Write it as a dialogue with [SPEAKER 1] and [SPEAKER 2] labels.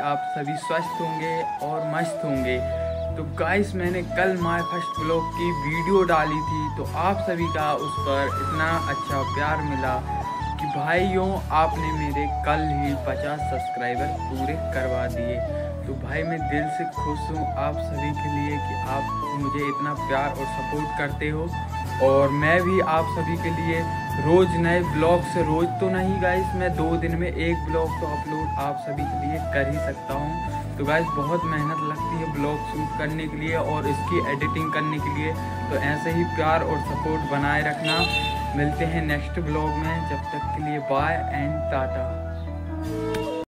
[SPEAKER 1] आप सभी स्वस्थ होंगे और मस्त होंगे। तो गाइस मैंने कल माय फ़र्स्ट ब्लॉग की वीडियो डाली थी तो आप सभी का उस पर इतना अच्छा प्यार मिला कि भाइयों, आपने मेरे कल ही 50 सब्सक्राइबर पूरे करवा दिए। तो भाई, मैं दिल से खुश हूँ आप सभी के लिए कि आप मुझे इतना प्यार और सपोर्ट करते हो। और मैं भी आप सभी के लिए रोज़ नए ब्लॉग्स रोज़ तो नहीं गाइस मैं दो दिन में एक ब्लॉग तो अपलोड आप सभी के लिए कर ही सकता हूँ। तो गाइस बहुत मेहनत लगती है ब्लॉग शूट करने के लिए और इसकी एडिटिंग करने के लिए। तो ऐसे ही प्यार और सपोर्ट बनाए रखना। मिलते हैं नेक्स्ट ब्लॉग में। जब तक के लिए बाय एंड टाटा